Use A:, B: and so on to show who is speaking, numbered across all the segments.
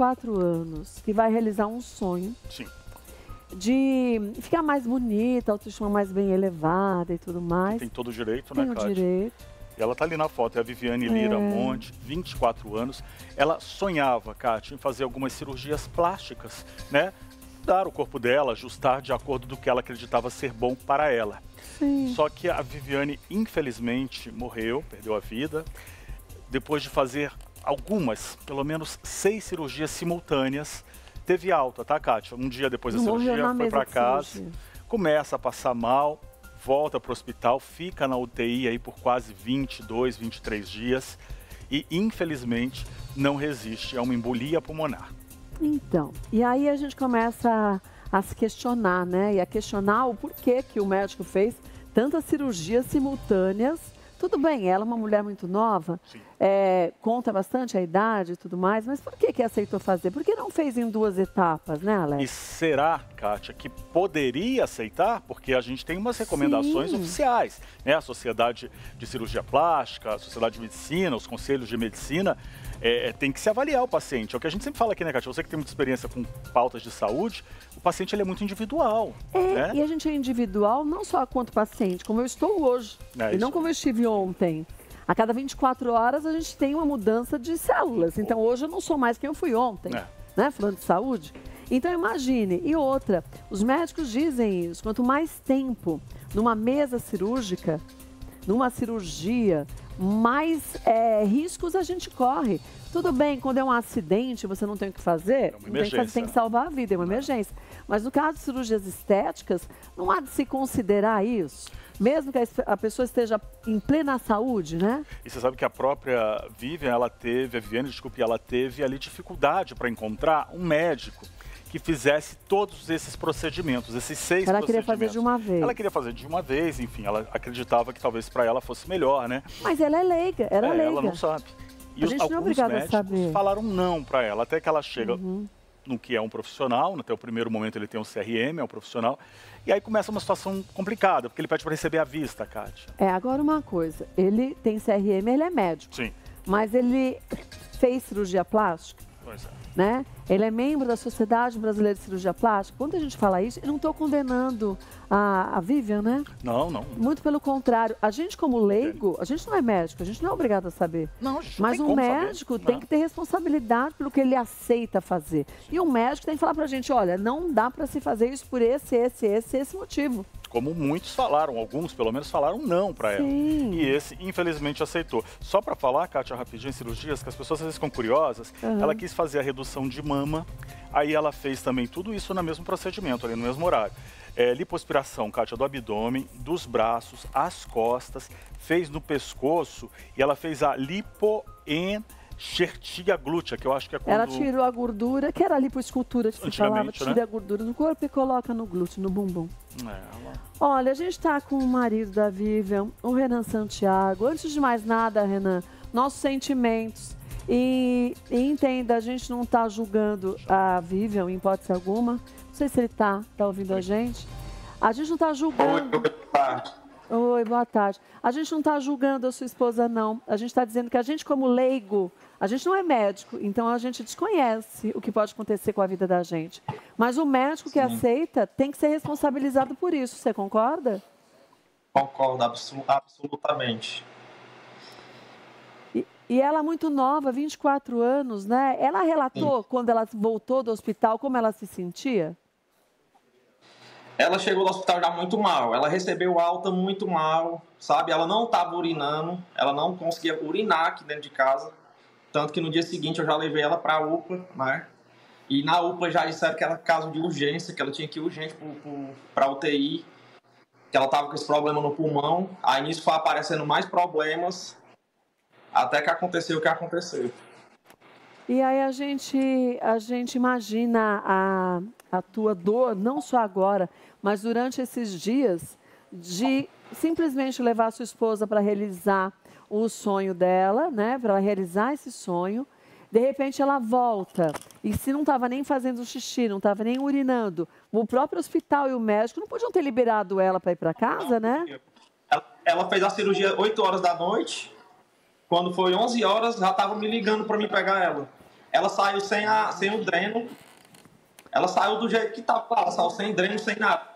A: 24 anos, que vai realizar um sonho.
B: Sim.
A: De ficar mais bonita, autoestima mais bem elevada e tudo mais.
B: Tem todo o direito,
A: Tem
B: né,
A: o
B: Kátia?
A: direito.
B: E ela tá ali na foto, é a Viviane Lira
A: É.
B: Monte, 24 anos. Ela sonhava, Kátia, em fazer algumas cirurgias plásticas, né? Dar o corpo dela, ajustar de acordo do que ela acreditava ser bom para ela.
A: Sim.
B: Só que a Viviane, infelizmente, morreu, perdeu a vida, depois de fazer algumas, pelo menos seis cirurgias simultâneas. Teve alta, tá, Kátia? Um dia depois da
A: Não
B: cirurgia, foi para casa,
A: cirurgia.
B: começa a passar mal, volta para o hospital, fica na UTI aí por quase 22, 23 dias e, infelizmente, não resiste a uma embolia pulmonar.
A: Então, e aí a gente começa a, a se questionar, né? E a questionar o porquê que o médico fez tantas cirurgias simultâneas. Tudo bem, ela é uma mulher muito nova, é, conta bastante a idade e tudo mais, mas por que, que aceitou fazer? Por que não fez em duas etapas, né,
B: E
A: Alex?
B: será, Kátia, que poderia aceitar? Porque a gente tem umas recomendações
A: Sim.
B: oficiais, né? A Sociedade de Cirurgia Plástica, a Sociedade de Medicina, os Conselhos de Medicina, é, é, tem que se avaliar o paciente. É o que a gente sempre fala aqui, né, Kátia? Você que tem muita experiência com pautas de saúde, o paciente ele é muito individual,
A: É,
B: né?
A: e a gente é individual não só quanto paciente, como eu estou hoje,
B: É
A: e não como eu estive ontem. A cada 24 horas a gente tem uma mudança de células. Então hoje eu não sou mais quem eu fui ontem,
B: É.
A: né? Falando de saúde. Então imagine. E outra, os médicos dizem isso. Quanto mais tempo numa mesa cirúrgica, numa cirurgia, mais é, riscos a gente corre. Tudo bem, quando é um acidente, você não tem o que fazer,
B: É uma
A: não tem que fazer, tem que salvar a vida, é uma emergência. Mas no caso de cirurgias estéticas, não há de se considerar isso. Mesmo que a es- a pessoa esteja em plena saúde, né?
B: E você sabe que a própria Vivian, ela teve, a Viviane, desculpe, ela teve ali dificuldade para encontrar um médico que fizesse todos esses procedimentos, esses seis
A: Ela queria
B: procedimentos.
A: fazer de uma vez.
B: Ela queria fazer de uma vez, enfim, ela acreditava que talvez para ela fosse melhor, né?
A: Mas ela é leiga, era
B: É,
A: leiga.
B: ela não sabe. E
A: A
B: os-
A: gente não é
B: alguns
A: obrigado a
B: médicos
A: saber. Uhum.
B: falaram não para ela, até que ela chega no que é um profissional, até o primeiro momento ele tem um CRM, é um profissional, e aí começa uma situação complicada, porque ele pede para receber à vista, Kátia.
A: É, agora uma coisa, ele tem CRM, ele é médico,
B: Sim,
A: mas ele fez cirurgia plástica,
B: pois é.
A: né? Ele é membro da Sociedade Brasileira de Cirurgia Plástica. Quando a gente fala isso, eu não estou condenando a, a Vivian, né?
B: Não, não.
A: Muito pelo contrário. A gente, como leigo, a gente não é médico, a gente não é obrigado a saber.
B: Não, a
A: Mas um
B: como saber.
A: médico tem
B: Não.
A: que ter responsabilidade pelo que ele aceita fazer. E um médico tem que falar pra gente, olha, não dá pra se fazer isso por esse, esse, esse, esse motivo.
B: Como muitos falaram, alguns pelo menos falaram não para ela.
A: Sim.
B: E esse, infelizmente, aceitou. Só para falar, Kátia, rapidinho, em cirurgias, que as pessoas às vezes ficam curiosas,
A: Aham.
B: ela quis fazer a redução de mama, aí ela fez também tudo isso no mesmo procedimento, ali no mesmo horário. É, lipoaspiração, Kátia, do abdômen, dos braços, as costas, fez no pescoço e ela fez a lipoenxertia glútea, que eu acho que é quando...
A: Ela tirou a gordura, que era ali por escultura que se falava, tira
B: né?
A: a gordura do corpo e coloca no glúteo, no bumbum.
B: É, ela-
A: Olha, a gente está com o marido da Vivian, o Renan Santiago. Antes de mais nada, Renan, nossos sentimentos. E, e entenda, a gente não está julgando a Vivian em hipótese alguma. Não sei se ele está tá ouvindo a gente. A gente não está julgando. Oi, boa tarde. A gente não está julgando a sua esposa, não. A gente está dizendo que a gente, como leigo, a gente não é médico, então a gente desconhece o que pode acontecer com a vida da gente. Mas o médico que aceita tem que ser responsabilizado por isso. Você concorda?
C: Concordo absolutamente.
A: E, ela muito nova, 24 anos, né? Ela relatou quando ela voltou do hospital como ela se sentia?
C: Ela chegou no hospital já muito mal. Ela recebeu alta muito mal, sabe? Ela não estava urinando, ela não conseguia urinar aqui dentro de casa. Tanto que no dia seguinte eu já levei ela para a UPA, né? E na UPA já disseram que era caso de urgência, que ela tinha que ir urgente para UTI, que ela estava com esse problema no pulmão. Aí nisso foi aparecendo mais problemas, até que aconteceu o que aconteceu.
A: E aí a gente, a gente imagina a, a tua dor, não só agora, mas durante esses dias, de simplesmente levar a sua esposa para realizar o sonho dela, né? Para ela realizar esse sonho. De repente ela volta. E se não estava nem fazendo xixi, não estava nem urinando, o próprio hospital e o médico não podiam ter liberado ela para ir para casa, né?
C: Ela, fez a cirurgia 8 horas da noite. Quando foi 11 horas, já estavam me ligando para me pegar ela. ela saiu sem, a, sem o dreno. Ela saiu do jeito que estava lá, ela saiu sem dreno, sem nada.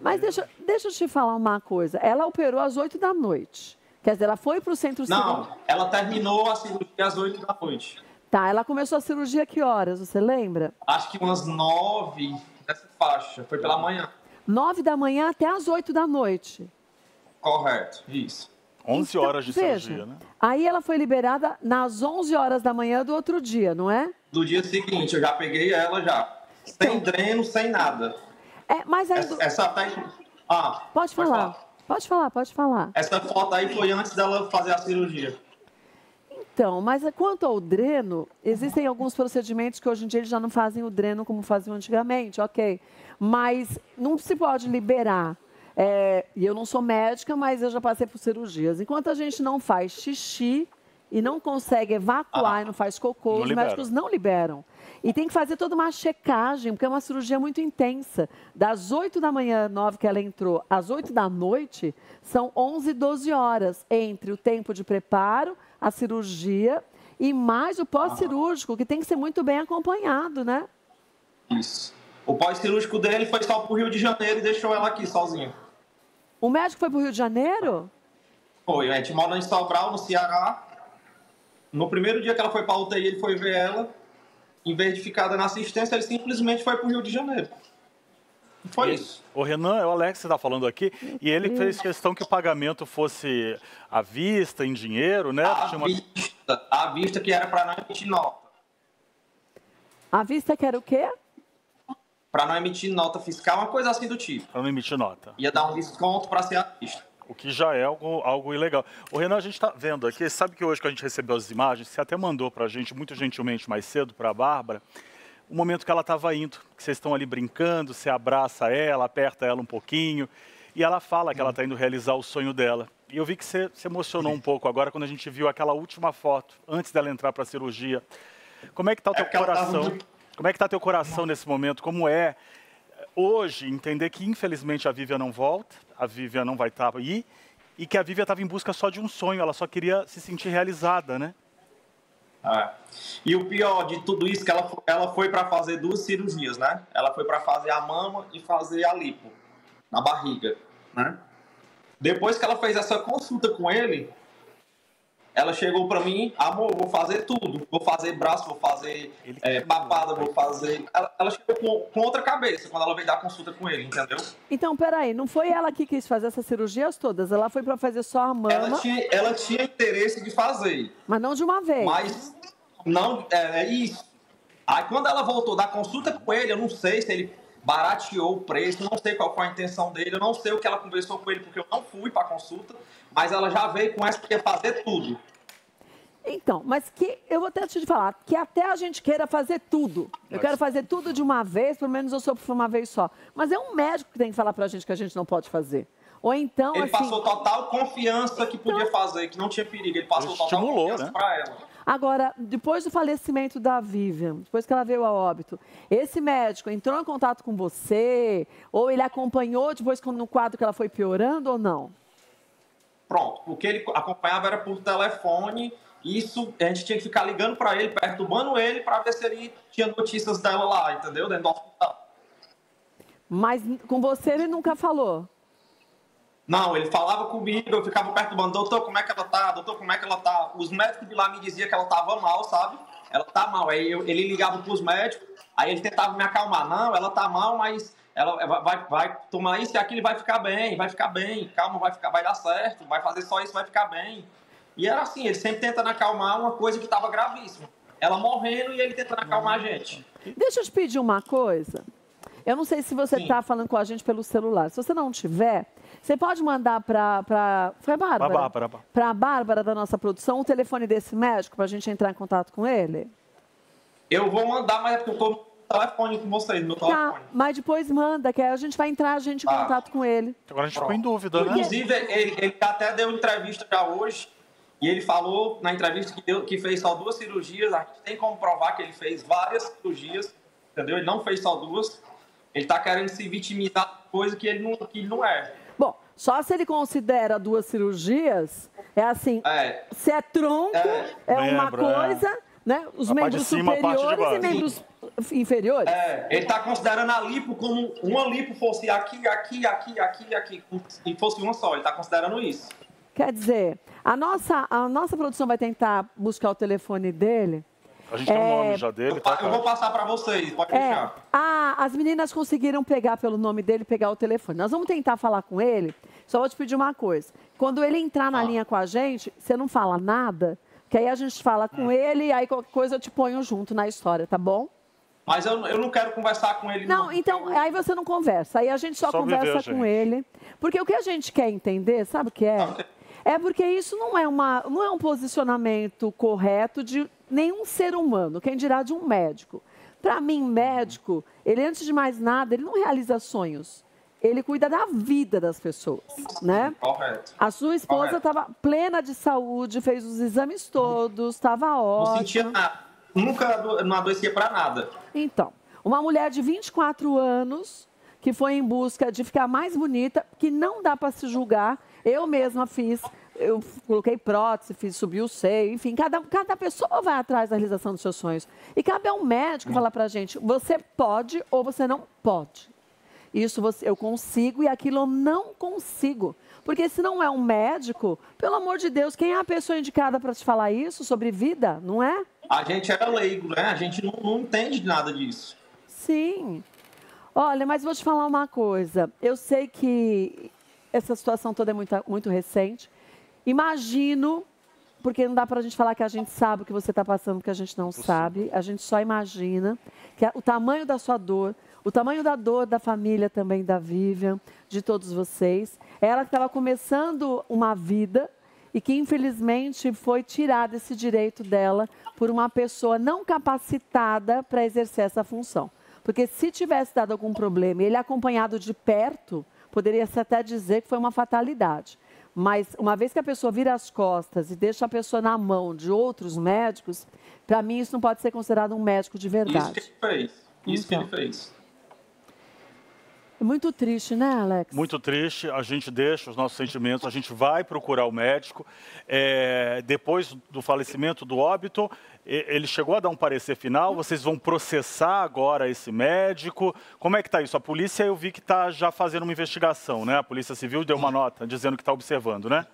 A: Mas deixa, deixa eu te falar uma coisa. Ela operou às 8 da noite. Quer dizer, ela foi para o centro
C: Não,
A: cirúrgico.
C: ela terminou a cirurgia às 8 da noite.
A: Tá, ela começou a cirurgia que horas, você lembra?
C: Acho que umas 9 nessa faixa. Foi pela manhã.
A: 9 da manhã até às 8 da noite.
C: Correto, isso.
B: 11 horas de
A: Então, veja,
B: cirurgia, né?
A: Aí ela foi liberada nas 11 horas da manhã do outro dia, não é?
C: Do dia seguinte, eu já peguei ela já. Sem dreno, sem nada.
A: É, mas aí...
C: Essa, essa até... Ah,
A: Pode falar. Pode falar, pode falar.
C: Essa foto aí foi antes dela fazer a cirurgia.
A: Então, mas quanto ao dreno, existem alguns procedimentos que hoje em dia eles já não fazem o dreno como faziam antigamente, ok. Mas não se pode liberar. É, e eu não sou médica, mas eu já passei por cirurgias. Enquanto a gente não faz xixi e não consegue evacuar
C: Ah,
A: e não faz cocô,
B: não
A: os
B: libera.
A: médicos não liberam. E tem que fazer toda uma checagem, porque é uma cirurgia muito intensa. Das 8 da manhã, 9 que ela entrou, às 8 da noite, são 11, 12 horas entre o tempo de preparo, a cirurgia e mais o pós-cirúrgico, que tem que ser muito bem acompanhado, né?
C: Isso. O pós-cirúrgico dele foi só pro Rio de Janeiro e deixou ela aqui sozinha.
A: O médico foi para o Rio de Janeiro?
C: Foi, a gente mora em Sobral, no Ceará. No primeiro dia que ela foi pra UTI, ele foi ver ela. Em vez de ficar dando assistência, ele simplesmente foi pro Rio de Janeiro. Foi isso.
B: O Renan, é o Alex que está falando aqui, e ele fez questão que o pagamento fosse à vista, em dinheiro, né?
C: À
B: Tinha uma-
C: vista, à vista que era pra não emitir nota.
A: A vista que era o quê?
C: Pra não emitir nota fiscal, uma coisa assim do tipo.
B: Para não emitir nota.
C: Ia dar um desconto pra ser à vista.
B: O que já é algo, algo ilegal. O Renan, a gente está vendo aqui, sabe que hoje que a gente recebeu as imagens, você até mandou para a gente, muito gentilmente, mais cedo, para a Bárbara, o momento que ela estava indo, que vocês estão ali brincando, você abraça ela, aperta ela um pouquinho, e ela fala que ela está indo realizar o sonho dela. E eu vi que você se emocionou um pouco agora quando a gente viu aquela última foto, antes dela entrar para a cirurgia. Como é que está o
C: É
B: teu
C: tava
B: coração?
C: muito-
B: Como é que está teu coração nesse momento? Como é hoje entender que infelizmente a Vivian não volta, a Vivian não vai estar aí, e que a Vivian estava em busca só de um sonho, ela só queria se sentir realizada, né?
C: É. E o pior de tudo isso é que ela, ela foi para fazer duas cirurgias, né? Ela foi para fazer a mama e fazer a lipo na barriga, né? Depois que ela fez essa consulta com ele, ela chegou para mim, amor, vou fazer tudo, vou fazer braço, vou fazer é, papada, vou fazer. Ela, ela chegou com, com outra cabeça quando ela veio dar consulta com ele, entendeu?
A: Então, peraí, não foi ela que quis fazer essas cirurgias todas, ela foi para fazer só a mama,
C: Ela tinha, ela tinha interesse de fazer,
A: mas não de uma vez.
C: Mas não é, é isso. Aí quando ela voltou da consulta com ele, eu não sei se ele barateou o preço, não sei qual foi a intenção dele, eu não sei o que ela conversou com ele, porque eu não fui para a consulta, mas ela já veio com essa que ia fazer tudo.
A: Então, mas que eu vou até te falar que até a gente queira fazer tudo. Eu quero fazer tudo de uma vez, pelo menos eu sou por uma vez só. Mas é um médico que tem que falar pra gente que a gente não pode fazer. Ou então,
C: Ele
A: assim,
C: passou total confiança que podia fazer, que não tinha perigo. Ele passou
B: Ele
C: total confiança
B: né?
C: para ela.
A: Agora, depois do falecimento da Vivian, depois que ela veio a óbito, esse médico entrou em contato com você? Ou ele acompanhou depois no quadro que ela foi piorando ou não?
C: Pronto, o que ele acompanhava era por telefone. Isso a gente tinha que ficar ligando para ele, perturbando ele, para ver se ele tinha notícias dela lá, entendeu? Dentro do hospital.
A: Mas com você ele nunca falou.
C: Não, ele falava comigo, eu ficava perturbando, doutor, como é que ela tá? Doutor, como é que ela tá? Os médicos de lá me diziam que ela tava mal, sabe? Ela tá mal. Aí eu- ele ligava pros médicos, aí ele tentava me acalmar. Não, ela tá mal, mas ela vai, vai, vai tomar isso e aquilo vai ficar bem, vai ficar bem, calma, vai, ficar, vai dar certo, vai fazer só isso, vai ficar bem. E era assim, ele sempre tentando acalmar uma coisa que tava gravíssima. Ela morrendo e ele tentando acalmar a gente.
A: Deixa eu te pedir uma coisa. Eu não sei se você está falando com a gente pelo celular. Se você não tiver, você pode mandar para. Pra... Foi a Bárbara?
B: Pra Bárbara.
A: Para a Bárbara da nossa produção o telefone desse médico para a gente entrar em contato com ele?
C: Eu vou mandar, mas é porque eu tô no telefone com vocês, no meu
A: Tá,
C: telefone.
A: mas depois manda, que aí a gente vai entrar a gente em
C: Tá.
A: contato com ele.
B: Agora a gente ficou em dúvida, né?
C: Inclusive, ele, ele até deu entrevista já hoje e ele falou na entrevista que, deu, que fez só duas cirurgias. A gente tem como provar que ele fez várias cirurgias, entendeu? Ele não fez só duas. Ele tá querendo se vitimizar de coisa que ele não, que ele não é.
A: Só se ele considera duas cirurgias, é assim,
C: É,
A: se é tronco,
C: É.
A: é, uma
B: Lembra, é.
A: coisa, né? Os
B: A
A: membros
B: cima,
A: superiores e membros inferiores.
C: É, ele está considerando a lipo como uma lipo fosse aqui, aqui, aqui, aqui, aqui, e fosse uma só. Ele está considerando isso.
A: Quer dizer, a nossa, a nossa produção vai tentar buscar o telefone dele.
B: A gente tem o
A: É,
B: nome já dele,
C: Eu,
B: tá,
C: eu vou passar para vocês, pode
A: É,
C: deixar.
A: a- as meninas conseguiram pegar pelo nome dele, pegar o telefone. Nós vamos tentar falar com ele. Só vou te pedir uma coisa. Quando ele entrar na
C: Ah.
A: linha com a gente, você não fala nada, que aí a gente fala com ele e aí qualquer coisa eu te ponho junto na história, tá bom?
C: Mas eu, eu não quero conversar com ele.
A: Não, então, aí você não conversa. Aí a gente só,
B: Só viver,
A: conversa com
B: gente.
A: ele. Porque o que a gente quer entender, sabe o que é? É porque isso não é, uma, não é um posicionamento correto de nenhum ser humano, quem dirá de um médico. Para mim, médico, ele antes de mais nada, ele não realiza sonhos. Ele cuida da vida das pessoas, né?
C: Correto.
A: A sua esposa estava plena de saúde, fez os exames todos, estava
C: Não
A: ótima.
C: sentia nada. Nunca não adoecia para nada.
A: Então, uma mulher de 24 anos que foi em busca de ficar mais bonita, que não dá para se julgar. Eu mesma fiz, eu coloquei prótese, fiz subir o seio, enfim, cada, cada pessoa vai atrás da realização dos seus sonhos. E cabe ao médico falar para a gente, você pode ou você não pode. Isso você, eu consigo e aquilo eu não consigo. Porque se não é um médico, pelo amor de Deus, quem é a pessoa indicada para te falar isso sobre vida, não é?
C: A gente era leigo, né? A gente não, não entende de nada disso.
A: Sim. Olha, mas vou te falar uma coisa. Eu sei que essa situação toda é muito, muito recente. Imagino, porque não dá para a gente falar que a gente sabe o que você está passando, porque a gente não sabe. A gente só imagina que o tamanho da sua dor, o tamanho da dor da família também da Vivian, de todos vocês. Ela que estava começando uma vida e que infelizmente foi tirado esse direito dela por uma pessoa não capacitada para exercer essa função. Porque se tivesse dado algum problema ele acompanhado de perto, poderia-se até dizer que foi uma fatalidade. Mas uma vez que a pessoa vira as costas e deixa a pessoa na mão de outros médicos, para mim isso não pode ser considerado um médico de
C: Isso que
A: verdade.
C: ele fez. Isso que
A: Então.
C: ele fez.
A: É muito triste, né, Alex?
B: Muito triste, a gente deixa os nossos sentimentos, a gente vai procurar o médico. É, depois do falecimento do óbito, ele chegou a dar um parecer final, vocês vão processar agora esse médico. Como é que está isso? A polícia eu vi que está já fazendo uma investigação, né? A Polícia Civil deu uma nota dizendo que está observando, né?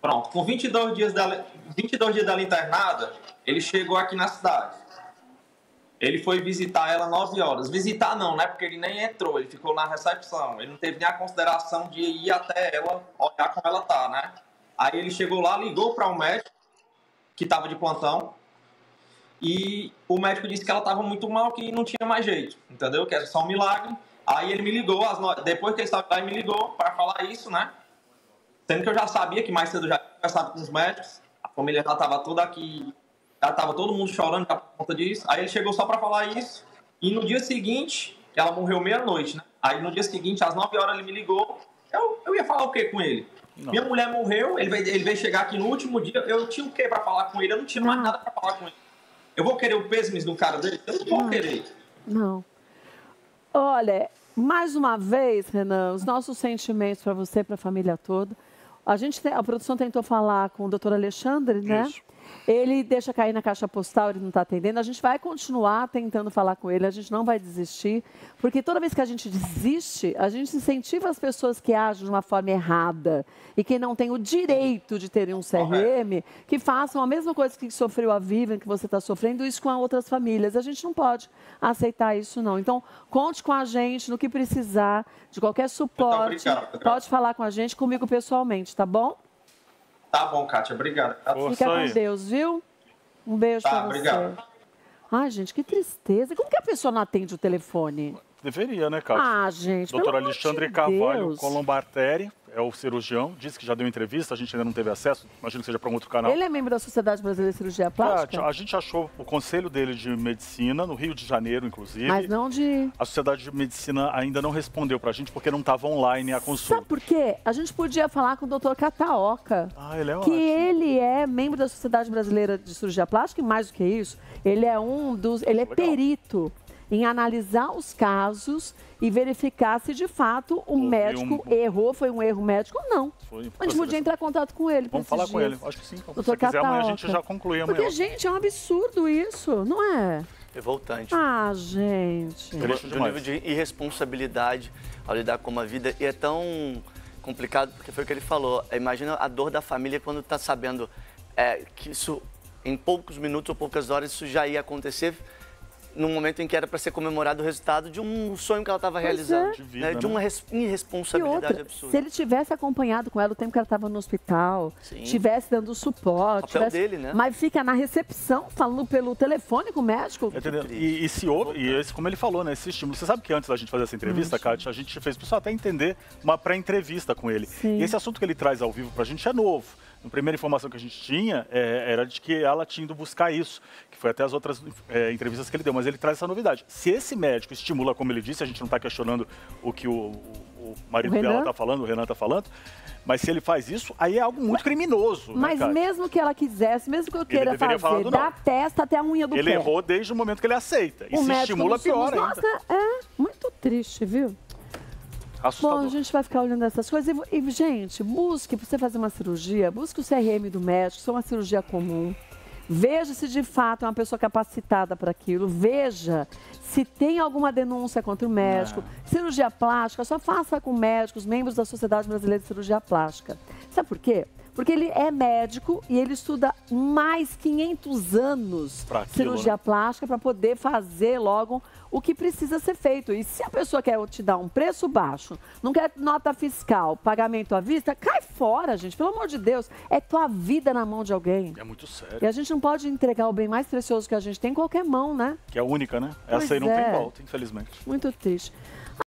C: Pronto. Com 22 dias dela, 22 dias dela internada, ele chegou aqui na cidade. Ele foi visitar ela 9 horas. Visitar não, né? Porque ele nem entrou, ele ficou na recepção. Ele não teve nem a consideração de ir até ela, olhar como ela tá, né? Aí ele chegou lá, ligou para o médico, que estava de plantão, e o médico disse que ela estava muito mal, que não tinha mais jeito, entendeu? Que era só um milagre. Aí ele me ligou, no... depois que ele estava lá, ele me ligou para falar isso, né? Sendo que eu já sabia que mais cedo já tinha conversado com os médicos, a família já estava toda aqui, já estava todo mundo chorando por conta disso. Aí ele chegou só para falar isso, e no dia seguinte, ela morreu meia-noite, né? Aí no dia seguinte, às 9 horas, ele me ligou. Eu, eu ia falar o quê com ele?
B: Não.
C: Minha mulher morreu, ele veio, ele veio chegar aqui no último dia, eu tinha o quê para falar com ele? Eu não tinha mais nada para falar com ele. Eu vou querer o pêsames do cara dele? Eu não vou querer.
A: Não. Olha, mais uma vez, Renan, os nossos sentimentos para você, para a família toda. A gente a produção tentou falar com o doutor Alexandre, né?
B: Isso.
A: Ele deixa cair na caixa postal, ele não está atendendo. A gente vai continuar tentando falar com ele, a gente não vai desistir, porque toda vez que a gente desiste, a gente incentiva as pessoas que agem de uma forma errada e que não têm o direito de terem um CRM, que façam a mesma coisa que sofreu a Vivian, que você está sofrendo, isso com outras famílias. A gente não pode aceitar isso, não. Então, conte com a gente no que precisar, de qualquer suporte.
C: obrigado.
A: Pode falar com a gente, comigo pessoalmente, tá bom?
C: Tá bom, Kátia, obrigado.
B: Força
A: Fica com. Deus, viu? Um beijo
C: Tá,
A: pra você.
C: obrigado.
A: Ai, gente, que tristeza. Como que a pessoa não atende o telefone?
B: Deveria, né, Cássio?
A: Ah, gente,
B: Doutor Alexandre
A: de
B: Carvalho. Colombarteri é o cirurgião, disse que já deu entrevista, a gente ainda não teve acesso, imagino que seja para um outro canal.
A: Ele é membro da Sociedade Brasileira de Cirurgia Plástica?
B: Ah, a gente achou o conselho dele de medicina, no Rio de Janeiro, inclusive.
A: Mas não de...
B: A Sociedade de Medicina ainda não respondeu pra gente porque não estava online a
A: Sabe
B: consulta.
A: por quê? A gente podia falar com o doutor Cataoca.
B: Ah, ele é
A: que
B: ótimo.
A: ele é membro da Sociedade Brasileira de Cirurgia Plástica e mais do que isso, ele é um dos, ele é
B: Legal.
A: perito em analisar os casos e verificar se de fato o
B: Houve
A: médico
B: um-
A: errou, foi um erro médico ou não.
B: Foi
A: A gente podia entrar em contato com ele.
B: Vamos falar
A: esses
B: com ele.
A: dias.
B: Acho que sim. Se
A: Doutor
B: você quiser, amanhã a gente já conclui amanhã.
A: Porque, gente, é um absurdo isso, não é?
D: Revoltante.
A: Ah, gente.
D: Do
B: demais.
D: nível de irresponsabilidade ao lidar com uma vida. E é tão complicado, porque foi o que ele falou. Imagina a dor da família quando está sabendo é, que isso, em poucos minutos ou poucas horas, isso já ia acontecer num momento em que era para ser comemorado o resultado de um sonho que ela estava
A: Pois
D: realizando.
A: é.
B: De vida,
D: né? De
B: né?
D: uma res-
A: E
D: irresponsabilidade
A: outra,
D: absurda.
A: se ele tivesse acompanhado com ela o tempo que ela estava no hospital,
D: Sim.
A: tivesse dando suporte,
D: Papel
A: tivesse-
D: dele, né?
A: mas fica na recepção falando pelo telefone com o médico.
B: Entendeu? E, e se houve, e esse, como ele falou, né, esse estímulo. Você sabe que antes da gente fazer essa entrevista, Kátia, a gente fez pessoal até entender uma pré-entrevista com ele.
A: Sim.
B: E esse assunto que ele traz ao vivo pra gente é novo. A primeira informação que a gente tinha é, era de que ela tinha ido buscar isso, que foi até as outras é, entrevistas que ele deu, mas ele traz essa novidade. Se esse médico estimula, como ele disse, a gente não está questionando o que o, o- o marido
A: O
B: dela está falando, o Renan está falando, mas se ele faz isso, aí é algo muito criminoso. né,
A: Mas
B: Kátia?
A: mesmo que ela quisesse, mesmo que eu queira fazer da testa até a unha do
B: Ele
A: pé.
B: errou desde o momento que ele aceita. E
A: o
B: se estimula, pior ainda.
A: né? É, muito triste, viu? Bom,
B: Assustador.
A: a gente vai ficar olhando essas coisas. E, e, gente, busque, para você fazer uma cirurgia, busque o CRM do médico, se é uma cirurgia comum. Veja se de fato é uma pessoa capacitada para aquilo. Veja se tem alguma denúncia contra o médico. Cirurgia plástica, só faça com médicos, membros da Sociedade Brasileira de Cirurgia Plástica. Sabe por quê? Porque ele é médico e ele estuda mais 500 anos
B: Pra aquilo,
A: cirurgia
B: né?
A: plástica para poder fazer logo o que precisa ser feito. E se a pessoa quer te dar um preço baixo, não quer nota fiscal, pagamento à vista, cai fora, gente. Pelo amor de Deus, é tua vida na mão de alguém.
B: É muito sério.
A: E a gente não pode entregar o bem mais precioso que a gente tem em qualquer mão, né?
B: Que é a única, né?
A: Pois
B: Essa aí não
A: é.
B: tem volta, infelizmente.
A: Muito triste.